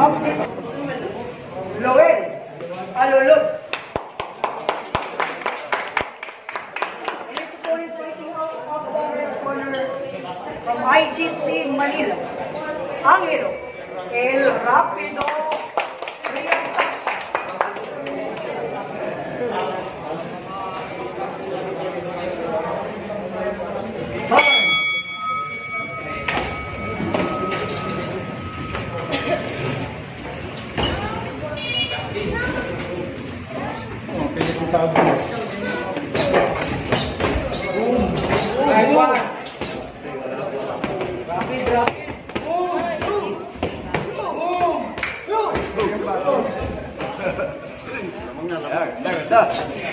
of this Lowell Alolog. From IGC Manila, ang hero, El Rapido 야, 나, 나.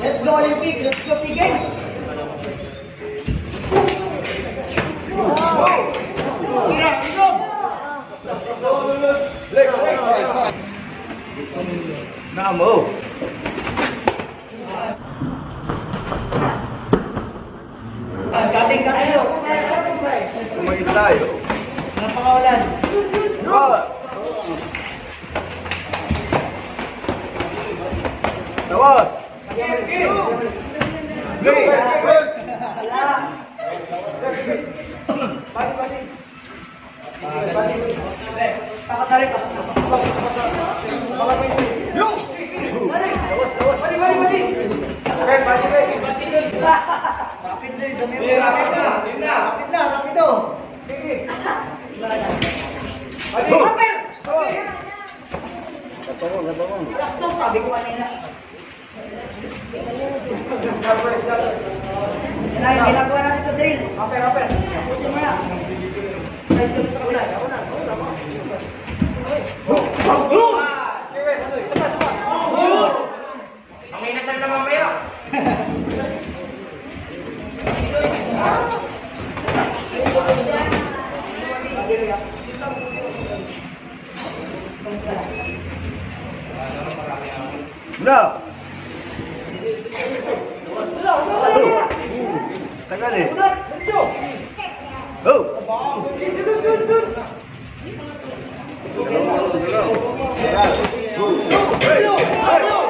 Let's go Olympic, let's go SEA Games. Go. Go. Now move. Come on. Tawad. Tawad. Play. Wala. Bati, bati. Pakatali ka. Bati, Yan na yung ginagawa natin sa drill. Rapid, rapid. Tapusin mo na. Side to sa ulan. Ako na, ako na. Ang inasal na mamaya. Tanggalin. Ulat, hijau. Oh. Abang. Jun, jun, jun. Hello. Hello. Hello. Hello. Hello.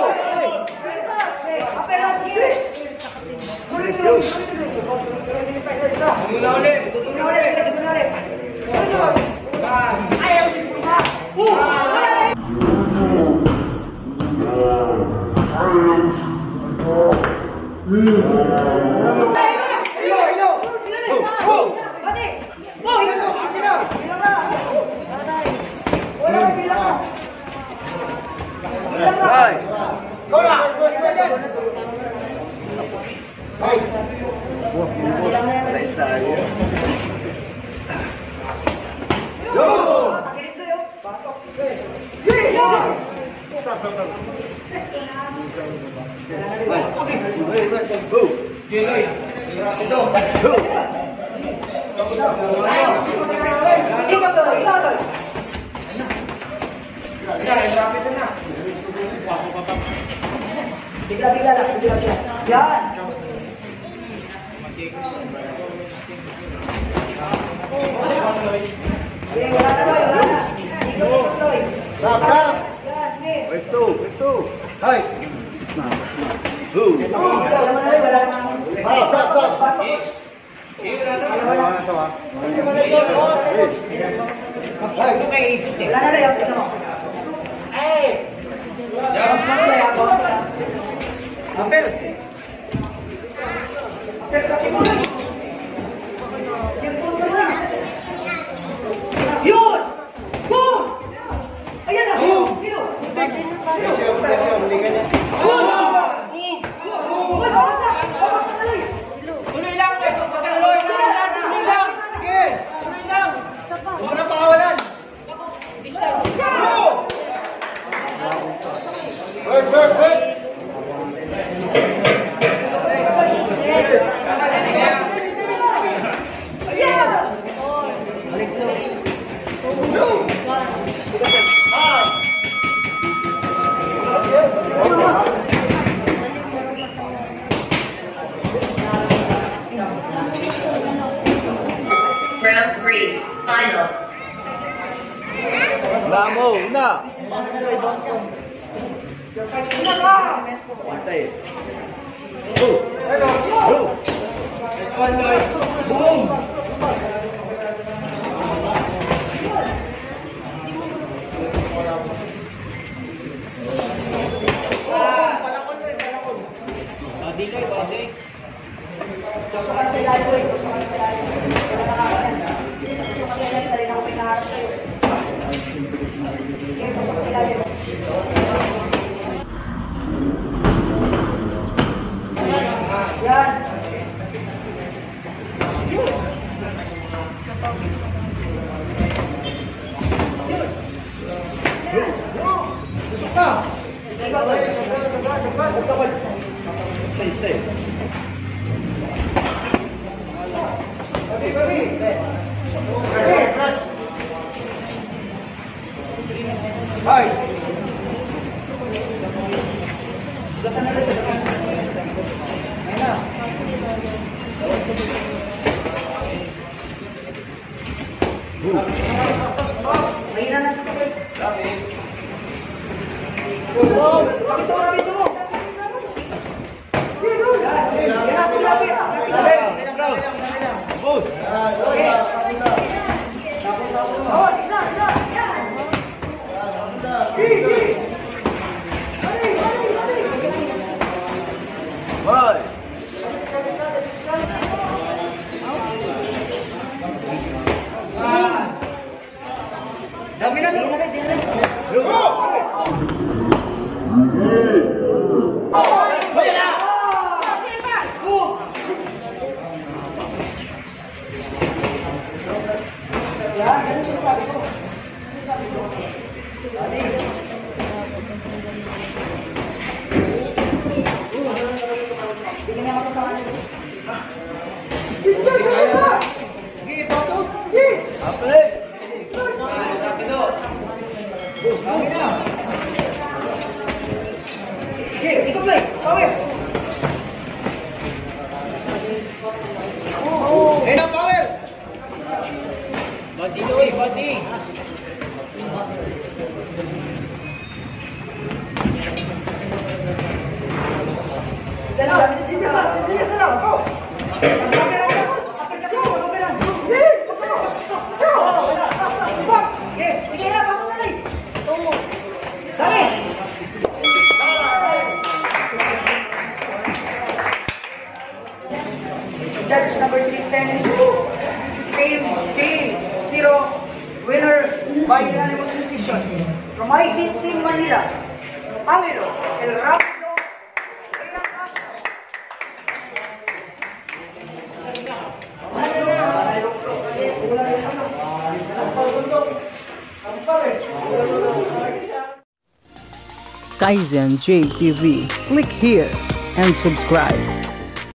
excuse. Muna ulit. Muna ulit. Muna ulit. Ayaw si Puna. Right. Hoy! Wah, bubot. Alay sa ayo. Yo! Bigla-bigla lang, bigla-bigla. Yan! Aperte. Aperte. Yun! Boom! Ayan na! Boom! Hilo! Presyon, presyon. Hindi ganyan. Boom! Boom! Boom! Pabasa! Pabasa na lang! Tuloy lang! Tuloy! Tuloy lang! Sige! Tuloy lang! Huwag na pangawalan! Bird! Bird! Bird! free. Final. Lamo, una. Una ka! Patay. Go! Go! Let's find out. Boom! Boom! Oh. García, Valero, el rápido. Kaizen JTV. Click here and subscribe.